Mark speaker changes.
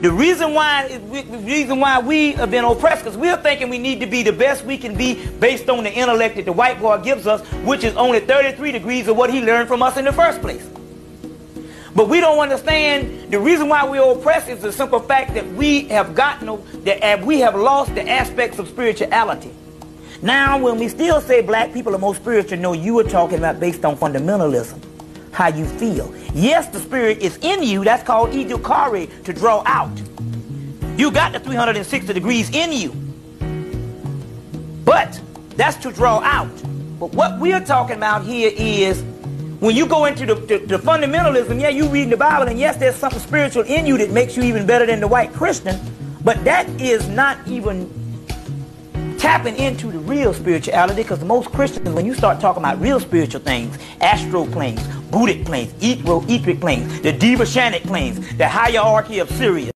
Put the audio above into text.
Speaker 1: The reason why the reason why we have been oppressed because we're thinking we need to be the best we can be based on the intellect that the white boy gives us, which is only 33 degrees of what he learned from us in the first place. But we don't understand the reason why we're oppressed is the simple fact that we have gotten that we have lost the aspects of spirituality. Now, when we still say black people are more spiritual, no, you were talking about based on fundamentalism how you feel. Yes, the spirit is in you. That's called educare, to draw out. You got the 360 degrees in you. But that's to draw out. But what we're talking about here is when you go into the, the, the, fundamentalism, yeah, you reading the Bible, and yes, there's something spiritual in you that makes you even better than the white Christian, but that is not even tapping into the real spirituality because most Christians, when you start talking about real spiritual things, astral planes, Buddhic planes, etheric planes, the Devachanic planes, the hierarchy of Sirius,